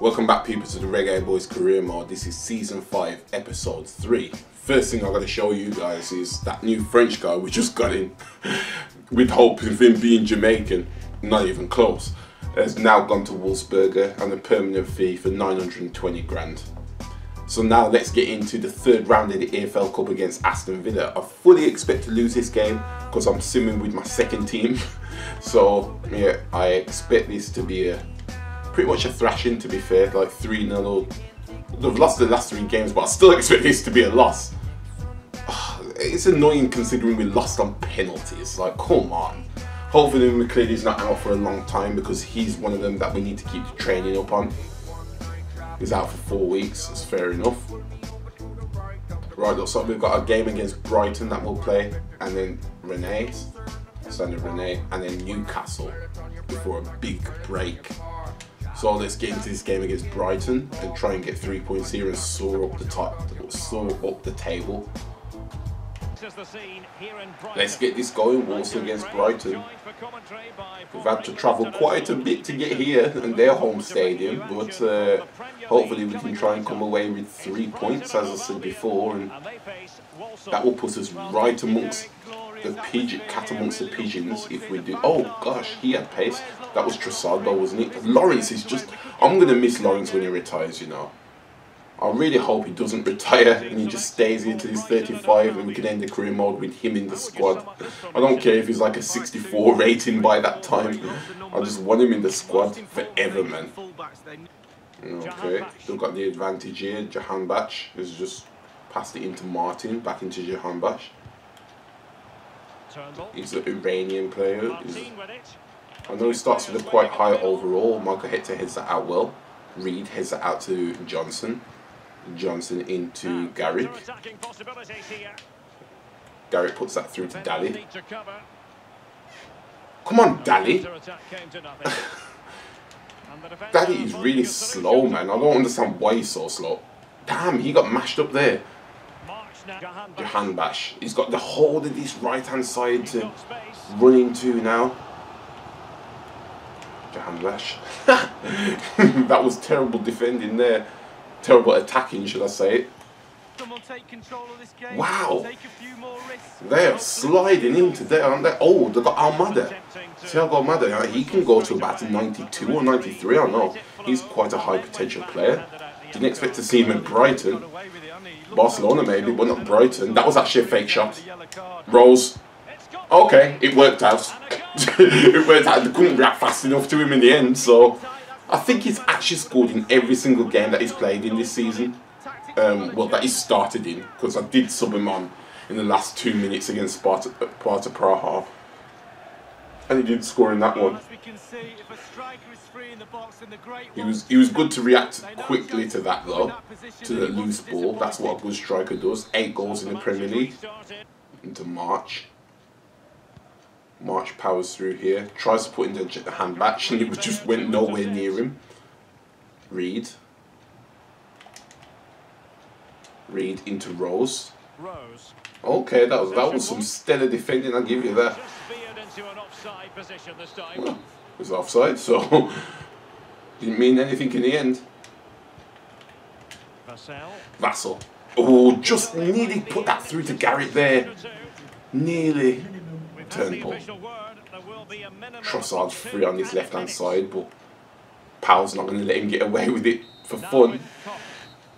Welcome back people to the Reggae Boyz career mode. This is season 5 episode 3. First thing I gotta show you guys is that new French guy we just got in with hope of him being Jamaican, not even close, has now gone to Wolfsberger on a permanent fee for 920 grand. So now let's get into the third round of the EFL Cup against Aston Villa. I fully expect to lose this game because I'm simming with my second team. so yeah, I expect this to be a pretty much a thrashing to be fair, like 3-0. They've lost the last three games, but I still expect this to be a loss. Ah, it's annoying considering we lost on penalties, like come on. Hopefully McCleary's not out for a long time because he's one of them that we need to keep training up on. He's out for four weeks, that's fair enough. Right, looks like we've got a game against Brighton that we'll play, and then Rennes, Sander Rennes, and then Newcastle before a big break. So let's get into this game against Brighton and try and get three points here and soar up the top, soar up the table. Let's get this going, Wolves against Brighton. We've had to travel quite a bit to get here and their home stadium, but uh, hopefully we can try and come away with three points, as I said before, and that will put us right amongst the pigeon, cat amongst the pigeons if we do. Oh gosh, he had pace. That was though, wasn't it? Lawrence is just, I'm going to miss Lawrence when he retires, you know. I really hope he doesn't retire and he just stays here till he's 35 and we can end the career mode with him in the squad. I don't care if he's like a 64 rating by that time. I just want him in the squad forever, man. Okay, still got the advantage here. Jahanbakhsh has just passed it into Martin, back into Jahanbakhsh. He's an Iranian player. He's, I know he starts with a quite high overall. Michael Hector heads that out well. Reed heads that out to Johnson. Johnson into Garrick. Garrick puts that through to Dali. Come on, Dali. Dali is really slow, man. I don't understand why he's so slow. Damn, he got mashed up there. Jahanbakhsh. He's got the hold of this right hand side to run into now. Jahanbakhsh. that was terrible defending there. Terrible attacking, should I say it. Wow. They're sliding into there, aren't they? Oh, they've got Almada. Thiago Almada, he can go to about 92 or 93, I don't know. He's quite a high potential player. Didn't expect to see him in Brighton. Barcelona maybe, but not Brighton. That was actually a fake shot. Rose. Okay, it worked out. it worked out. They couldn't react fast enough to him in the end, so... I think he's actually scored in every single game that he's played in this season. Um, well, that he started in, because I did sub him on in the last two minutes against Sparta, Sparta Praha. And he did score in that one. He was he was good to react quickly to that though, to the loose ball. That's what a good striker does. Eight goals in the Premier League into March. March powers through here, tries to put in the hand back, and it just went nowhere near him. Reed. Reed into Rose. Okay, that was that was some stellar defending. I'll give you that. Well, it was offside, so didn't mean anything in the end. Vassell. Oh, just nearly put that through to Garrett there. Nearly. Turnbull. Trossard's free on his left hand side, but Powell's not going to let him get away with it for fun.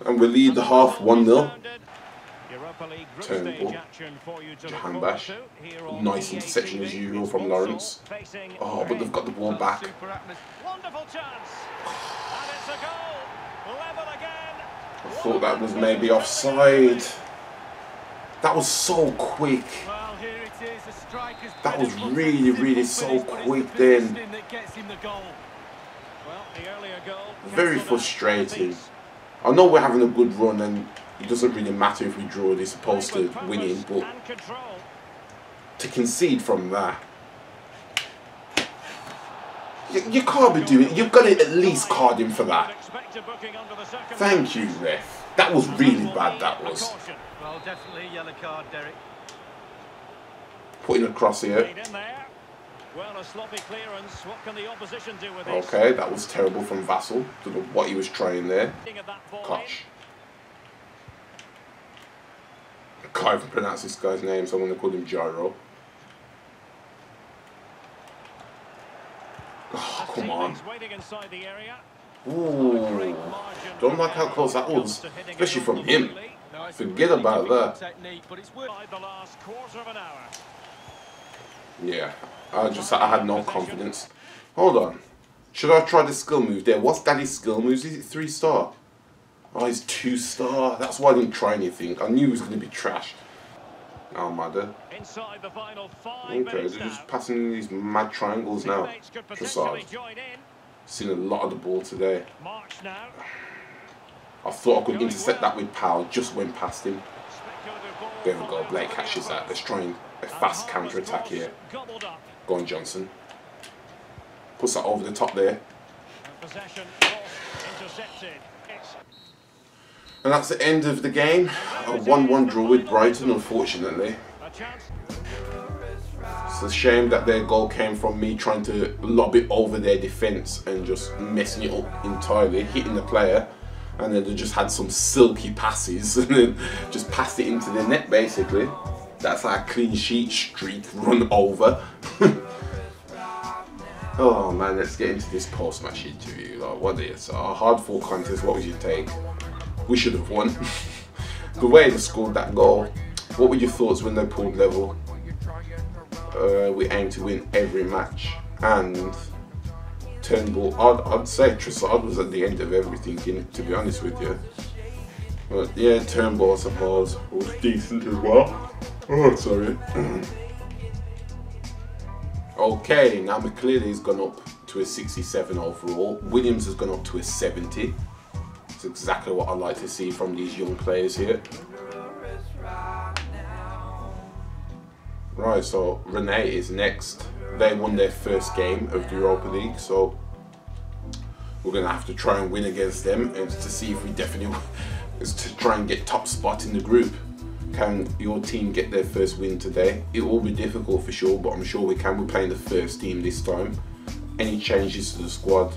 And we lead the half 1 0. Turnbull. Jahanbakhsh. Nice interception as usual from Lawrence. Oh, but they've got the ball back. I thought that was maybe offside. That was so quick. That was really, really so quick then. Very frustrating. I know we're having a good run and it doesn't really matter if we draw this opposed to winning, but to concede from that, you, you can't be doing it. You've got to at least card him for that. Thank you, ref. That was really bad, that was. Well, definitely yellow card, Derek. Putting across here. Well, a sloppy clearance. What can the opposition do with this? Okay, that was terrible from Vassell. Don't know what he was trying there. Koch. I can't even pronounce this guy's name, so I'm going to call him Gyro. Oh, ah, come on. Ooh. Don't like how close that was, especially from him. Forget about that. Yeah, I just I had no confidence. Hold on. Should I try the skill move there? What's Daddy's skill moves? Is it three star? Oh, he's two star. That's why I didn't try anything. I knew he was going to be trashed. Oh, mother. Inside the final five okay, they're just passing these mad triangles now. Trossard. Seen a lot of the ball today. I thought I could intercept that with power, just went past him. There we go, Blake catches that. Let's try and a fast counter attack here. Go on, Johnson. Puts that over the top there. And that's the end of the game. A 1-1 draw with Brighton, unfortunately. It's a shame that their goal came from me trying to lob it over their defence and just messing it up entirely, hitting the player. And then they just had some silky passes and then just passed it into the net basically. That's our clean sheet streak run over. oh man, let's get into this post-match interview. Like, what is a hard fought contest? What would you take? We should have won. the way they scored that goal. What were your thoughts when they pulled level? Uh, we aim to win every match, and Turnbull. I'd, I'd say Trossard was at the end of everything. In, to be honest with you. But yeah, Turnbull, I suppose, was decent as well. Oh, sorry. okay, now McCleary's gone up to a 67 overall. Williams has gone up to a 70. It's exactly what I like to see from these young players here. Right, so Rennes is next. They won their first game of the Europa League, so we're gonna have to try and win against them and to see if we definitely is to try and get top spot in the group. Can your team get their first win today? It will be difficult for sure, but I'm sure we can. We're playing the first team this time. Any changes to the squad?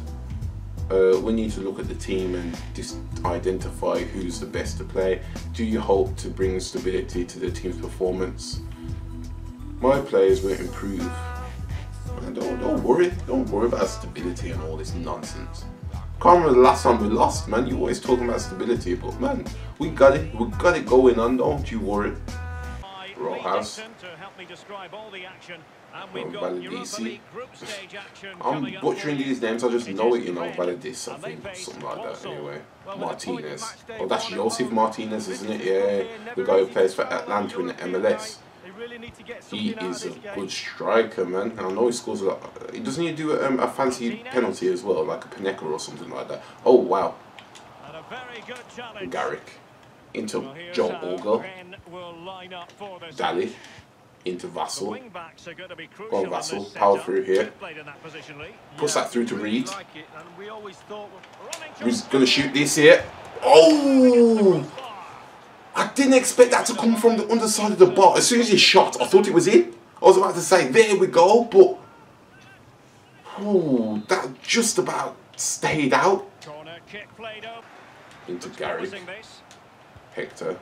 Uh, we need to look at the team and just identify who's the best to play. Do you hope to bring stability to the team's performance? My players will improve. And don't, don't worry, don't worry about stability and all this nonsense. Can't remember the last time we lost, man. You always talking about stability, but man, we got it. We got it going on. Don't you worry. Rojas. Valadisi. I'm butchering these names. I just know it, you know. Valadis, I think, something like that. Anyway, Martinez. Oh, that's Josef Martinez, isn't it? Yeah, the guy who plays for Atlanta in the MLS. He is a good striker, man. And I know he scores a lot. Doesn't he do um, a fancy penalty as well, like a Panenka or something like that? Oh, wow. Garrick into Joe Ogle. Dali into Vassell. Go on, Vassell. Power through here. Puts that through to Reed. He's going to shoot this here. Oh! Didn't expect that to come from the underside of the bar. As soon as he shot, I thought it was in. I was about to say, there we go, but... Oh, that just about stayed out. Into Gary. Hector.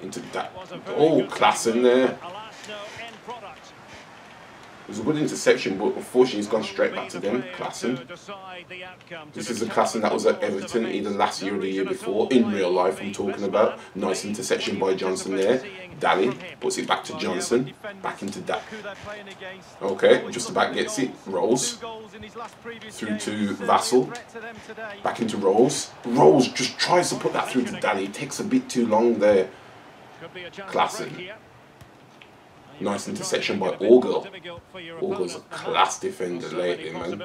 Into that. Oh, class in there. It was a good interception, but unfortunately he's gone straight back to them, Klaassen. This is a Klaassen that was at Everton either last year or the year before, in real life I'm talking about. Nice interception by Johnson there. Dally puts it back to Johnson, back into that. Okay, just about gets it, rolls. Through to Vassell, back into Rolls. Rolls just tries to put that through to Dally, takes a bit too long there. Klaassen. Nice interception by Orgel. Orgel's a class defender lately, eh, man.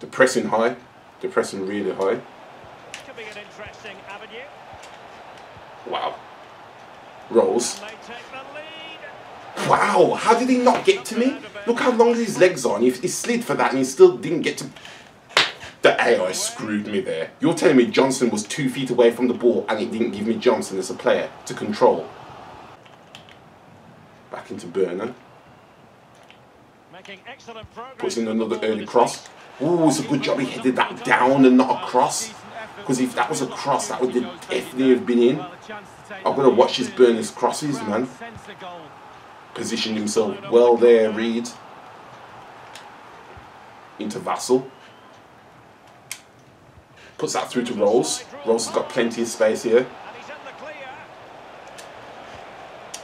The pressing high. Depressing really high. Wow. Rolls. Wow, how did he not get to me? Look how long his legs are. He, he slid for that and he still didn't get to... The AI screwed me there. You're telling me Johnson was two feet away from the ball and it didn't give me Johnson as a player to control? Back into Burner. Puts in another early cross. Oh, it's a good job he headed that down and not across. Because if that was a cross, that would definitely have been in. I've got to watch his burn his crosses, man. Positioned himself well there, Reed. Into Vassell. Puts that through to Rolls. Rolls has got plenty of space here.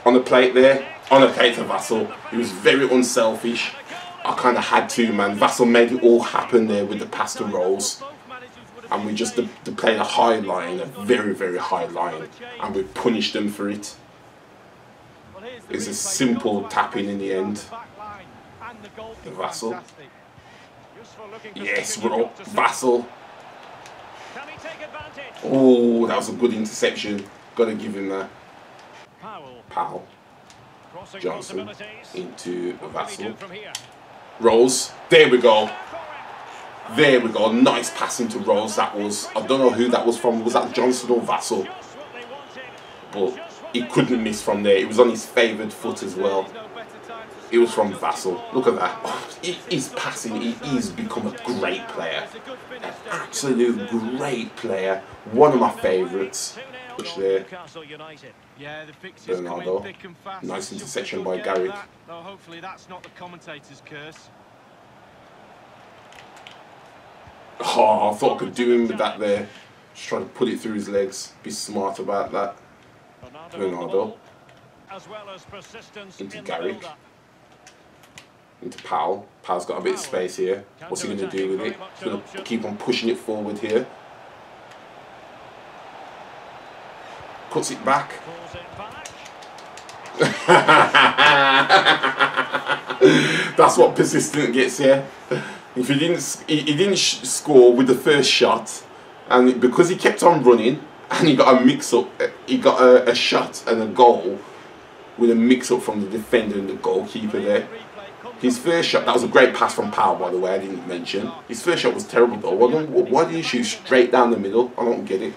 On the plate there. On the plate to Vassell. He was very unselfish. I kind of had to, man. Vassell made it all happen there with the pass rolls. And we just played a high line, a very, very high line, and we punished them for it. It's a simple tapping in the end. The Vassell. Yes, up. Vassell. Oh, that was a good interception. Gotta give him that. Powell. Johnson into Vassell. Rolls. There we go. There we go. Nice passing to Rolls. That was. I don't know who that was from. Was that Johnson or Vassell? But he couldn't miss from there. It was on his favoured foot as well. It was from Vassell. Look at that. Oh, he, he's passing. He, he's become a great player. An absolute great player. One of my favourites. Push there. Bernardo. Nice interception by Garrick. Hopefully that's not the commentator's curse. Oh, I thought I could do him with that there. Just trying to put it through his legs. Be smart about that. Bernardo. As well as Ronaldo. Into Garrick. Into Powell. Powell's got a bit of space here. What's he going to do with it? He's going to keep on pushing it forward here. Cuts it back. That's what persistent gets here. If he didn't, he, he didn't score with the first shot, and because he kept on running, and he got a mix-up, he got a, a shot and a goal with a mix-up from the defender and the goalkeeper there. His first shot, that was a great pass from Powell, by the way, I didn't mention. His first shot was terrible, though. Why, why did he shoot straight down the middle? I don't get it.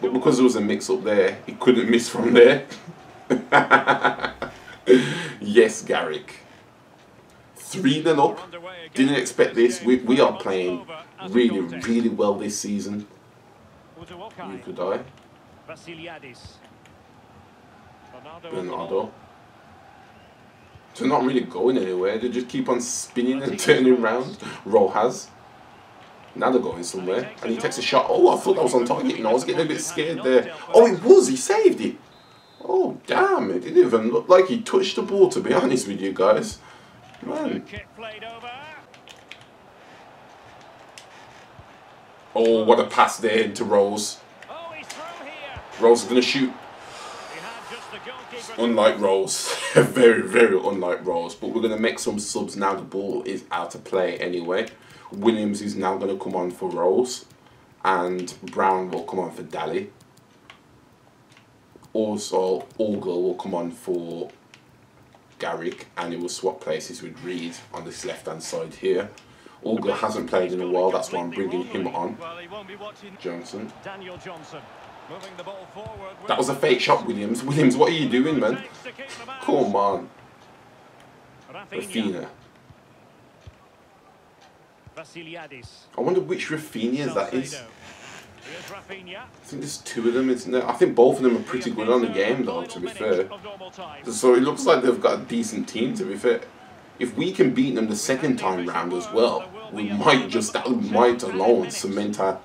But because there was a mix-up there, he couldn't miss from there. yes, Garrick. 3 0 up. Didn't expect this. We, we are playing really, really well this season. You could die. Bernardo. They're not really going anywhere. They just keep on spinning and turning around. Rojas. Now they're going somewhere. And he takes a shot. Oh, I thought that was on target. Know, I was getting a bit scared there. Oh, it was. He saved it. Oh, damn. It didn't even look like he touched the ball, to be honest with you guys. Man. Oh, what a pass there into Rose. Rose is going to shoot. Unlike Rose. very, very unlike Rose. But we're going to make some subs now. The ball is out of play anyway. Williams is now going to come on for Rose. And Brown will come on for Dali. Also, Olga will come on for Garrick and he will swap places with Reed on this left hand side here. Olga hasn't played in a while, that's why I'm bringing him on. Johnson. Daniel Johnson. That was a fake shot, Williams. Williams, what are you doing, man? Come on. Raphinha. I wonder which Raphinha that is. I think there's two of them, isn't there? I think both of them are pretty good on the game, though, to be fair. So it looks like they've got a decent team, to be fair. If we can beat them the second time round as well, we might just, that might alone cement our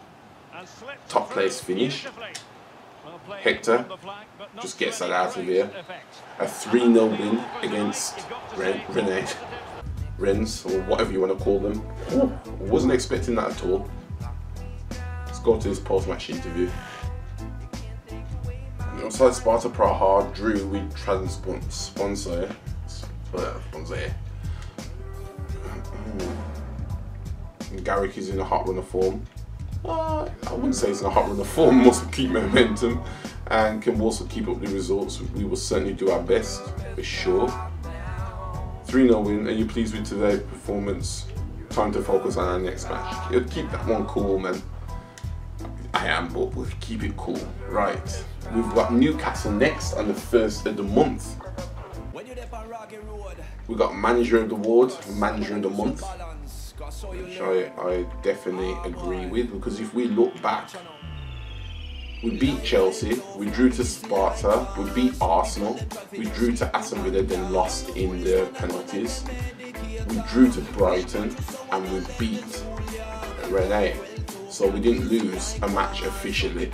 top place finish. Hector just gets that out of here. A 3-0 win against Ren Rene. Rennes, or whatever you want to call them. Wasn't expecting that at all Let's go to this post-match interview. Outside Sparta Praha drew with transport sponsor. Sponsor. Garrick is in a hot run of form. Uh, I wouldn't say it's in a hot run of form, must keep momentum and can also keep up the results. We will certainly do our best, for sure. 3 0 win. Are you pleased with today's performance? Time to focus on our next match. keep that one cool, man. I am, but we'll keep it cool. Right, we've got Newcastle next on the first of the month. We've got manager of the ward, manager of the month, which I, I definitely agree with because if we look back, we beat Chelsea, we drew to Sparta, we beat Arsenal, we drew to Aston Villa, then lost in the penalties. We drew to Brighton and we beat Rennes. So we didn't lose a match officially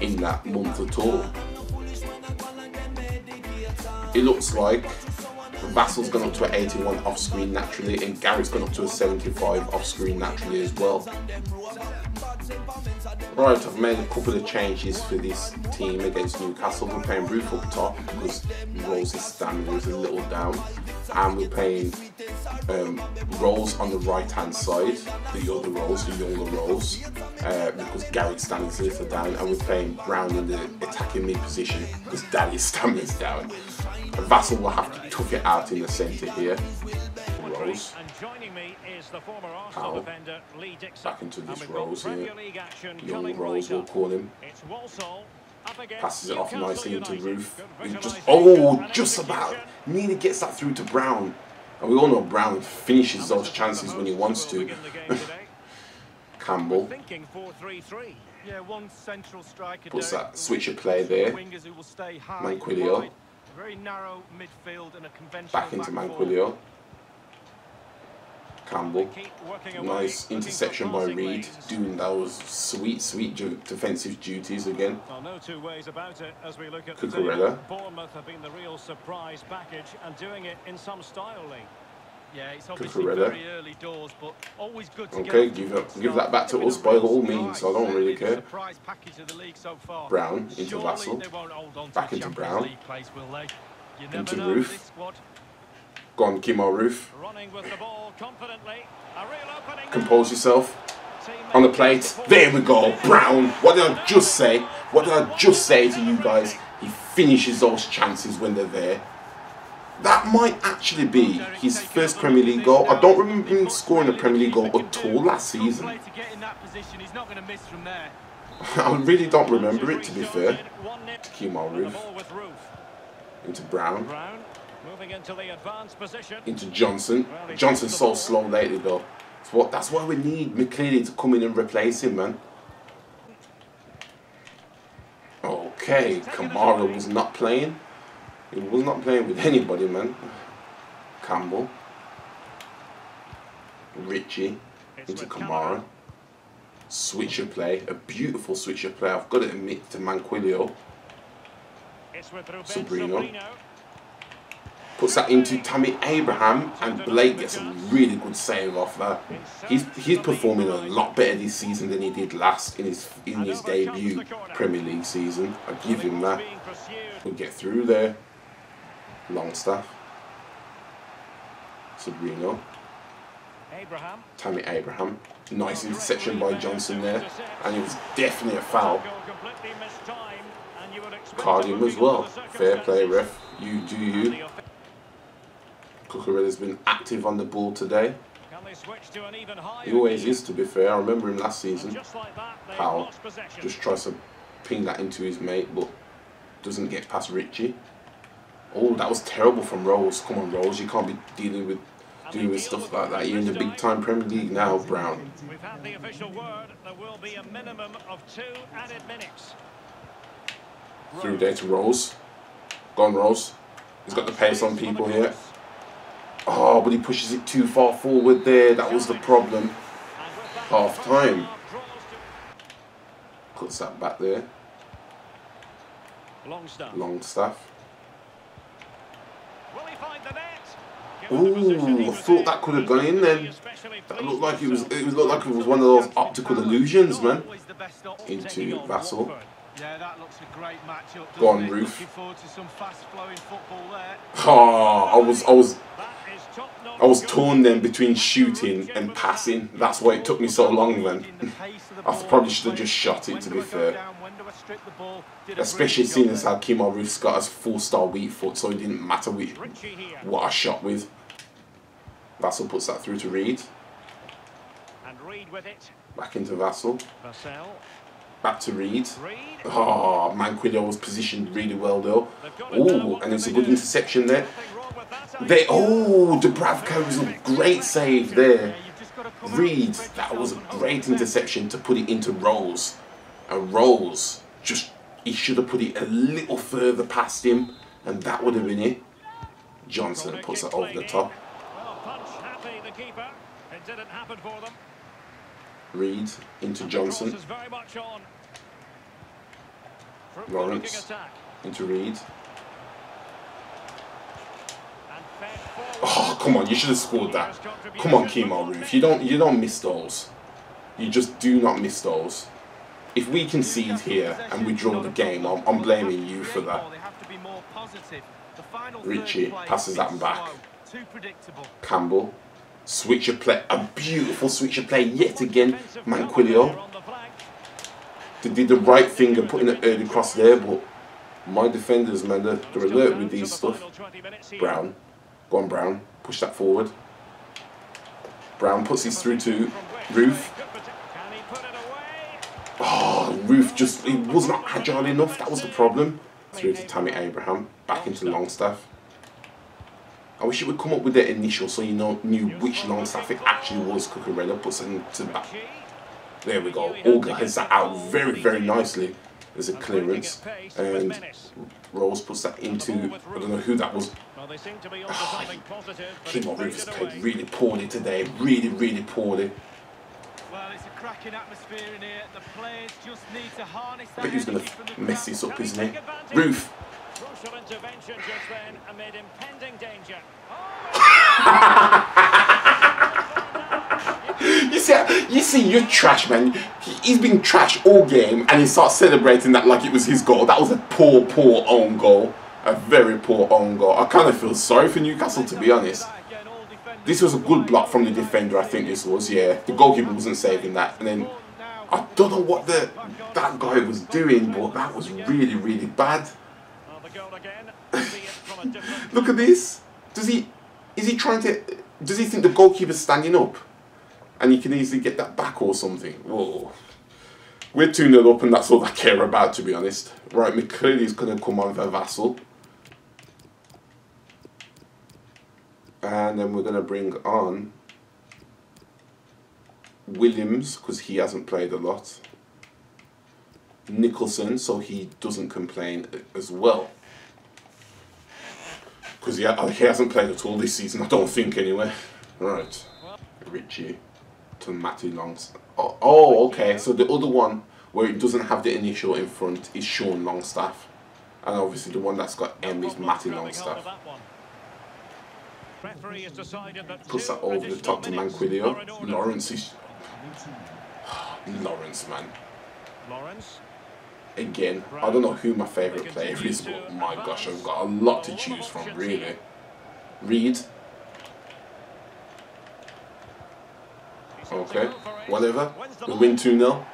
in that month at all. It looks like Vassell's gone up to an 81 off screen naturally, and Garrett's gone up to a 75 off screen naturally as well. Right, I've made a couple of changes for this team against Newcastle. We're playing Roofe up top because Rose's stamina is a little down, and we're playing um, on the right hand side, the other Rose, the younger Rose, uh, because Garrett's stamina's a little down, and we're playing Brown in the attacking mid position because Daddy's stamina's down. Vassell will have to tough it out in the centre here. Rose. Powell. Back into this Rose here. Young Rose will call him. Passes it off nicely into Roofe. just oh, just about. Nearly gets that through to Brown. And we all know Brown finishes those chances when he wants to. Campbell. Puts that switcher play there. Manquillo. Very narrow midfield and a conventional back into Manquillo. Campbell. Nice interception by Reid, doing those sweet, sweet defensive duties again. Well, no two ways about it as we look at Cucurella. Bournemouth have been the real surprise package and doing it in some style, Lee. Yeah, it's obviously Cucurella. very early doors, but always good to okay, give it, give that back to us by all means. I don't really care. Brown into Vassell, back into Brown, Place, into Roofe. Go on, Kemar Roofe. Compose yourself. On the plate. There we go. Brown. What did I just say? What did I just say to you guys? He finishes those chances when they're there. That might actually be his first Premier League goal. I don't remember him scoring a Premier League goal at all last season. I really don't remember it, to be fair. To Kemar Roofe. Into Brown. Into Johnson. Johnson's so slow lately, though. That's why we need McCleary to come in and replace him, man. Okay, Kamara was not playing. He was not playing with anybody, man. Campbell. Ritchie. into Kamara. Switcher play. A beautiful switcher play. I've got to admit to Manquillo. Sabrino. Puts that into Tammy Abraham and Blake gets a really good save off that. He's he's performing a lot better this season than he did last in his in his debut Premier League season. I give him that. We'll get through there. Longstaff, Sabrino, Abraham. Tammy Abraham. Nice interception by Johnson there, and it was definitely a foul. Cardium as well. Fair play, ref. You do you. Cucurella's been active on the ball today. He always is, to be fair. I remember him last season. How just tries to ping that into his mate, but doesn't get past Ritchie. Oh, that was terrible from Rose. Come on, Rose. You can't be dealing with dealing with stuff like that. You're in the big time Premier League now, Brown. We've had the official word. There will be a minimum of two added minutes. Through there to Rose. Gone, Rose. He's got the pace on people here. Oh, but he pushes it too far forward there. That was the problem. Half time. Cuts that back there. Longstaff. Longstaff. Ooh, I thought that could have gone in then. That looked like it was. It looked like it was one of those optical illusions, man. Into Vassell. Yeah, that looks a great matchup. Go on, Roofe. Oh, I was, I was, I was torn then between shooting and passing. That's why it took me so long then. I probably should have just shot it, to be fair. Especially seeing as how Kemar Roofe's got a full-star weak foot, so it didn't matter with what I shot with. Vassell puts that through to Reid. Back into Vassell. Back to Reid. Oh, Manquillo was positioned really well though. Oh, and it's a good interception there. They oh Dubravka was a great save there. Reed, that was a great interception to put it into Rose. And Rose just he should have put it a little further past him and that would have been it. Johnson puts it over the top. Reed into Johnson. Lawrence into Reed. Oh, come on, you should have scored that. Come on, Kemar Roofe. You don't you don't miss those. You just do not miss those. If we concede here and we draw the game, I'm, I'm blaming you for that. Ritchie passes that back. Campbell. Switcher play. A beautiful switcher play yet again. Manquillo. Did the right thing and putting it early cross there, but my defenders, man, they're, they're alert with these stuff. Brown. Go on, Brown. Push that forward. Brown puts his through to Roofe. Oh, Roofe just, he was not agile enough. That was the problem. Through to Tammy Abraham. Back into Longstaff. I wish it would come up with the initial so you know knew which Longstaff it actually was Cucurella puts into back. There we go. Olga hits that out very, very nicely. There's a clearance. And Rose puts that into, I don't know who that was. Oh, Roofe has played really poorly today. Really, really poorly. Well, it's a cracking atmosphere in here. The players just need to harness that. But he's going to mess this up, isn't he? Roofe. Crucial intervention just then amid impending danger. you see, you see, you're trash, man. He's been trash all game, and he starts celebrating that like it was his goal. That was a poor, poor own goal. A very poor own goal. I kind of feel sorry for Newcastle, to be honest. This was a good block from the defender, I think this was, yeah. The goalkeeper wasn't saving that. And then, I don't know what the that guy was doing, but that was really, really bad. Look at this. Does he, is he trying to, does he think the goalkeeper's standing up? And he can easily get that back or something. Whoa. We're 2 0 up and that's all I care about, to be honest. Right, McCready's going to come on for Vassell. And then we're going to bring on Williams, because he hasn't played a lot. Nicholson, so he doesn't complain as well. Because he, uh, he hasn't played at all this season, I don't think, anyway. Right. Ritchie to Matty Longs. Oh, oh, okay, so the other one where it doesn't have the initial in front is Sean Longstaff. And obviously the one that's got M is Matty Longstaff. Puts that over the top to Manquillo. Lawrence is... Lawrence, man. Lawrence. Again, I don't know who my favourite player is, but my gosh, I've got a lot to choose from, really. Reed. Okay, whatever. We win 2-0.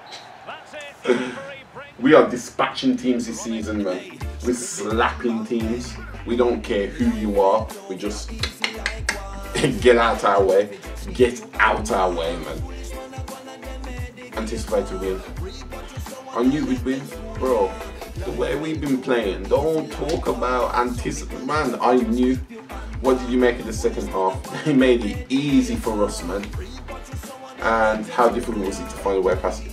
we are dispatching teams this season, man. We're slapping teams. We don't care who you are. We just get out our way. Get out our way, man. Anticipate to win. I knew we'd win, bro. The way we've been playing, don't talk about anticipate. Man, I knew. What did you make of the second half? They made it easy for us, man. And how difficult was it to find a way past it?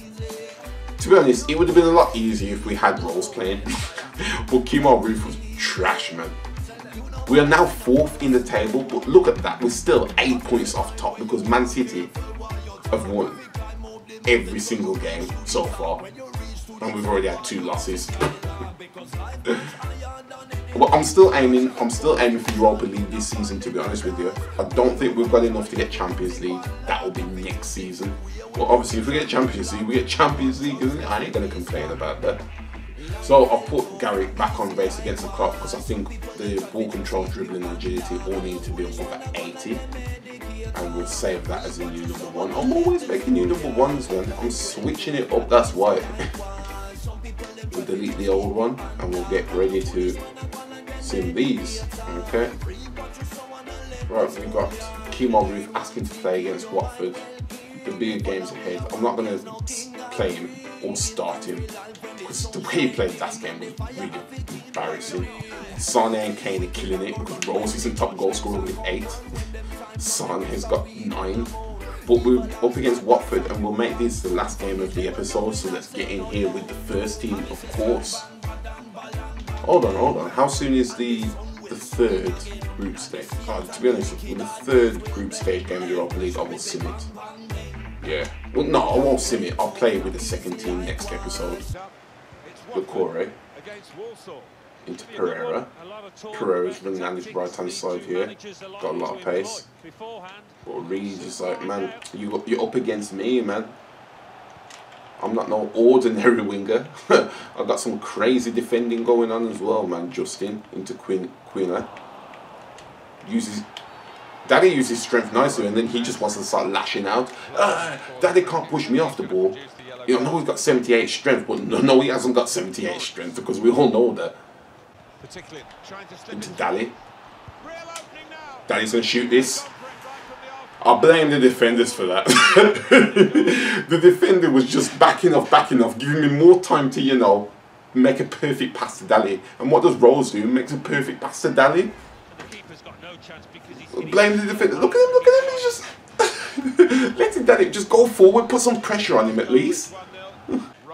To be honest, it would have been a lot easier if we had Rose playing. but Kemar Roofe was trash, man. We are now fourth in the table, but look at that. We're still eight points off top because Man City have won every single game so far. And we've already had two losses. but I'm still aiming, I'm still aiming for Europa League this season to be honest with you. I don't think we've got enough to get Champions League. That will be next season. But obviously if we get Champions League, we get Champions League, isn't it? I ain't gonna complain about that. So I'll put Garrick back on base against the clock because I think the ball control, dribbling, agility all need to be above at 80. And we'll save that as a new number one. I'm always making new number ones, man. I'm switching it up, that's why. we'll delete the old one and we'll get ready to sim these. Okay. Right, we've got Kemar Roofe asking to play against Watford. The bigger games ahead. I'm not going to play him or start him because the way he played last game was really embarrassing. Sane and Kane are killing it because Rose isn't top goal scorer with eight. Sane has got nine. But we're up against Watford and we'll make this the last game of the episode, so let's get in here with the first team, of course. Hold on, hold on. How soon is the the third group stage? Oh, to be honest, with the third group stage game of the Europa League, I will sim it. Yeah. Well, no, I won't sim it. I'll play with the second team next episode. Doucouré into Pereira. Pereira's running down his right hand side here. Got a lot of pace. But Reed is like, man, you, you're up against me, man. I'm not no ordinary winger. I've got some crazy defending going on as well, man. Justin into Queen Quina. Uses Daddy uses strength nicely and then he just wants to start lashing out. Ah, Daddy can't push me off the ball. You know, no, he's got 78 strength, but no, no, he hasn't got 78 strength because we all know that. Into Dally. Daddy's gonna shoot this. I blame the defenders for that. the defender was just backing off, backing off, giving me more time to, you know, make a perfect pass to Dally. And what does Rose do? Makes a perfect pass to Dally. Blame the defender. Look at him, look at him. He's just letting Dally just go forward, put some pressure on him at least.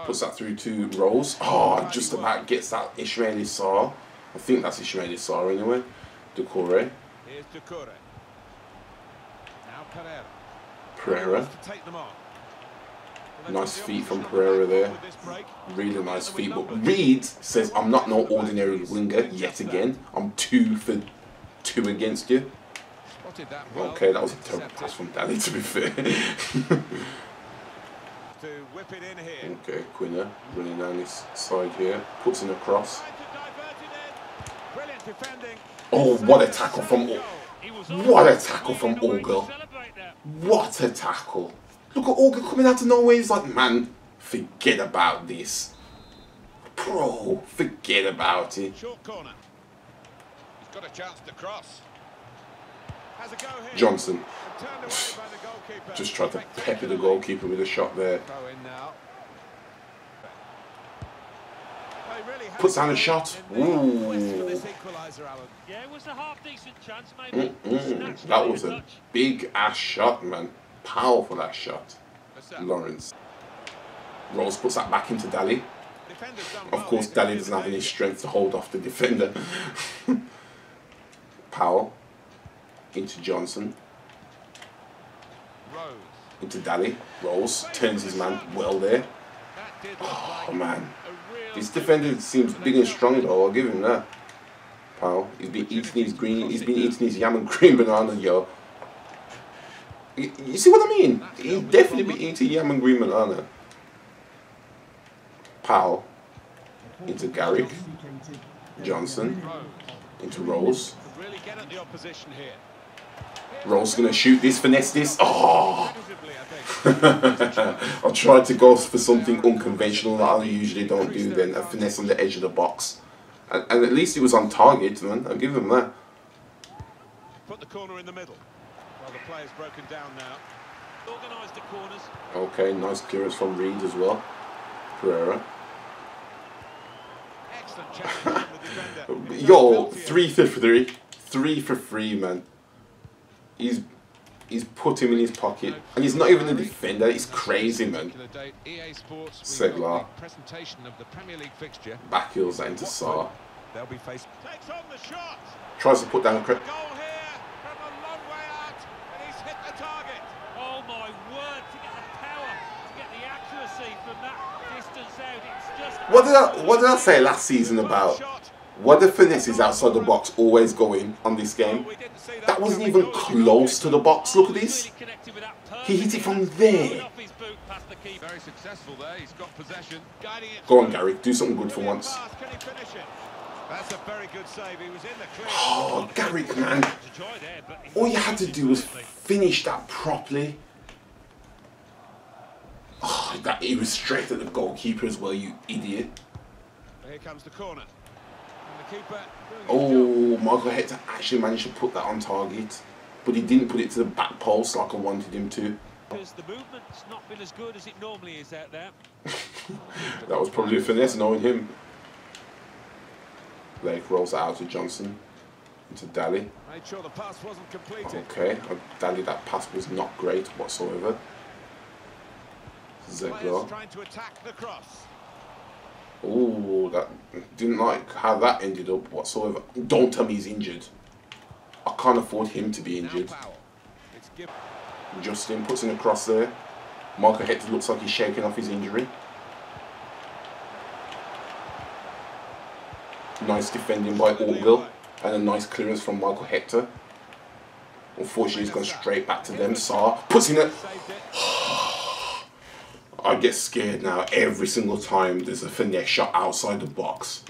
Puts that through to Rose. Oh, ah, just about gets that Ismaila Sarr. I think that's Ismaila Sarr anyway. Here's Doucouré. Now Pereira. Pereira. Nice feet from Pereira there. Really nice feet. But Reed says, I'm not no ordinary winger yet again. I'm two for two against you. Okay, that was a terrible pass from Danny to be fair. okay, Quina running down this side here. Puts in a cross. Oh, what a tackle from What a tackle from Orgel. What a tackle. Look at Orgel coming out of nowhere. He's like, man, forget about this. Bro, forget about it. Short got a chance to cross. Has a go here. Johnson. Turned away by the goalkeeper. Just tried to pepper the goalkeeper with a shot there. Throw in now. They really have Puts down a shot. in the quest for Ooh. this equaliser, Alan. Yeah, it was a half decent chance, maybe. Mm-mm. That was a big ass shot, man. Powerful that shot. Lawrence. Rose puts that back into Dally. Defender's done Of course, here. Dally doesn't have any strength to hold off the defender. Powell. Into Johnson. Into Dally. Rolls. Turns his man well there. Oh, man. This defender seems big and strong though, I'll give him that. Powell. He's been eating his green, he's been eating his yam and green banana, yo. You, see what I mean? He's definitely been eating yam and green banana. Powell. Into Garrick. Johnson. Into Rose. Really get at the opposition here. Rose gonna shoot this, finesse this. Oh! Ah. I tried to go for something unconventional that I usually don't do then, a finesse on the edge of the box. And, and at least it was on target, man. I'll give him that. Put the corner in the middle. Well, the play's broken down now. Organised the corners. Okay, nice clearance from Reed as well. Pereira. Excellent challenge from the defender. Yo, outbuilt here. three for three. Three for three, man. He's he's put him in his pocket. And he's not even a defender, he's crazy, man. Particular date, EA Sports, Seglar. we've got the presentation of the Premier League fixture. Back heels that into Sarr. They'll be faced. Takes on the shot. Tries to put down a cre- Goal here from a long way out, and he's hit the target. Oh my word, to get the power, to get the accuracy from that distance out, it's just... What did I what did I say last season about Shot. What the finesses outside the box always going on this game? We didn't see That wasn't even close to the box. Look at this. Really connected with that He hit it from there. Off his boot past the keeper. Very successful there. He's got possession. Guiding it. Go on. Gary. Do something good for once. pass. Can he finish it? That's a very good save. He was in the clear. Oh, Garrick, man. To try there, but he All you had to do was finish that properly. Oh, that he was straight at the goalkeeper as well, you idiot. Here comes the corner. And the keeper doing his job. Oh, Michael Hector actually managed to put that on target, but he didn't put it to the back post like I wanted him to. Because the movement's not been as good as it normally is out there. that was probably a finesse knowing him. Blake rolls out to Johnson. Into Daly. Made sure the pass wasn't completed. Okay, uh, Daly, that pass was not great whatsoever. Zegler. trying to attack the cross. Ooh, that didn't like how that ended up whatsoever. Don't tell me he's injured. I can't afford him to be injured. Powell. It's given. Justin puts in a cross there. Michael Hector looks like he's shaking off his injury. Nice defending by Orgill and a nice clearance from Michael Hector. Unfortunately, he's gone straight back to them. Sarr puts in it. I get scared now every single time there's a finesse shot outside the box.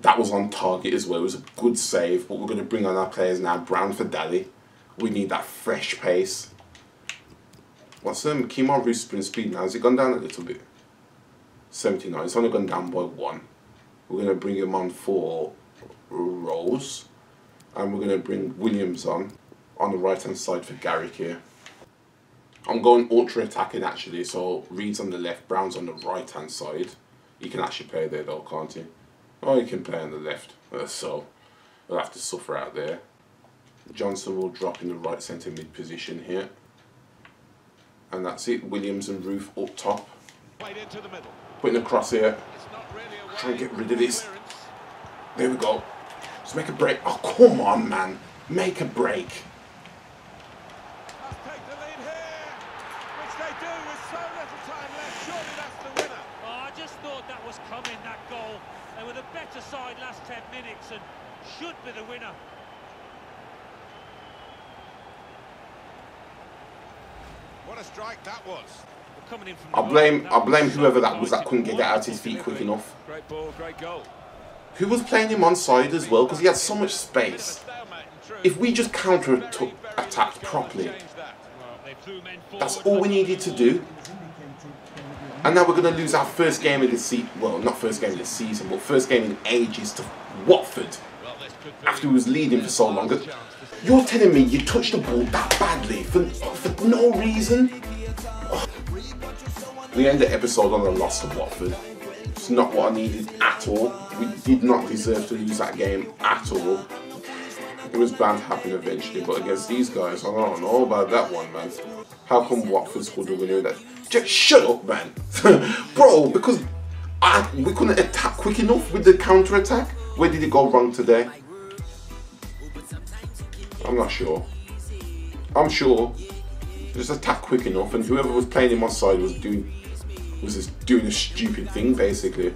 That was on target as well. It was a good save, but we're going to bring on our players now. Brown for Daly. We need that fresh pace. What's um, Kemar Roofe's sprint speed now? Has it gone down a little bit? 79. It's only gone down by one. We're going to bring him on for Rose. And we're going to bring Williams on on the right hand side for Garrick here. I'm going ultra attacking actually, so Reed's on the left, Brown's on the right hand side. He can actually play there though, can't he? Oh, he can play on the left, uh, so we'll have to suffer out there. Johnson will drop in the right centre mid position here. And that's it, Williams and Roofe up top. Played into the middle. Putting a cross here. Really Try and get rid of this. There we go. Let's make a break. Oh, come on, man. Make a break. Must take the lead here, which they do with so little time left. Surely that's the winner. Oh, I just thought that was coming, that goal. They were the better side last 10 minutes and should be the winner. What a strike that was. Coming in from I blame. I blame whoever that was that couldn't get out his feet quick enough. Great ball, great goal. Who was playing him on side as well because he had so much Bit of a space. stalemate in truth. If we just counter Very, very attacked good goal to properly, that's all we needed to do. And now we're going to lose our first game of the season. Well, not first game of the season, but first game in ages to Watford Well, this could be after we was leading for so long. their last chance to- You're telling me you touched the ball that badly for, for no reason? Ugh. We end the episode on a loss to Watford. It's not what I needed at all. We did not deserve to lose that game at all. It was bound to happen eventually, but against these guys, I don't know about that one, man. How come Watford scored the winner? That just shut up, man, bro. Because I, we couldn't attack quick enough with the counter attack. Where did it go wrong today? I'm not sure. I'm sure. Just attack quick enough, and whoever was playing in my side was doing was just doing a stupid thing basically.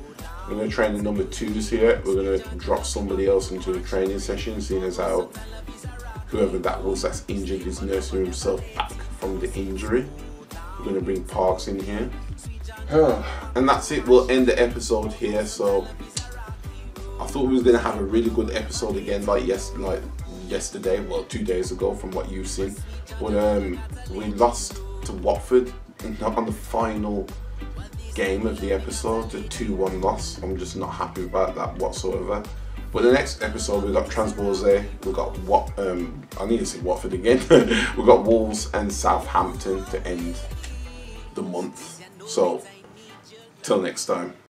We're gonna train the number twos here. We're gonna drop somebody else into the training session, seeing as how whoever that was that's injured is nursing himself back from the injury. We're gonna bring Parks in here. and that's it. We'll end the episode here. So I thought we was gonna have a really good episode again, like yes, like yesterday, well, two days ago, from what you've seen. But um, we lost to Watford on the final game of the episode, the two-one loss. I'm just not happy about that whatsoever. But the next episode, we've got Transbose, we've got what um, I need to say Watford again. we've got Wolves and Southampton to end the month. So till next time.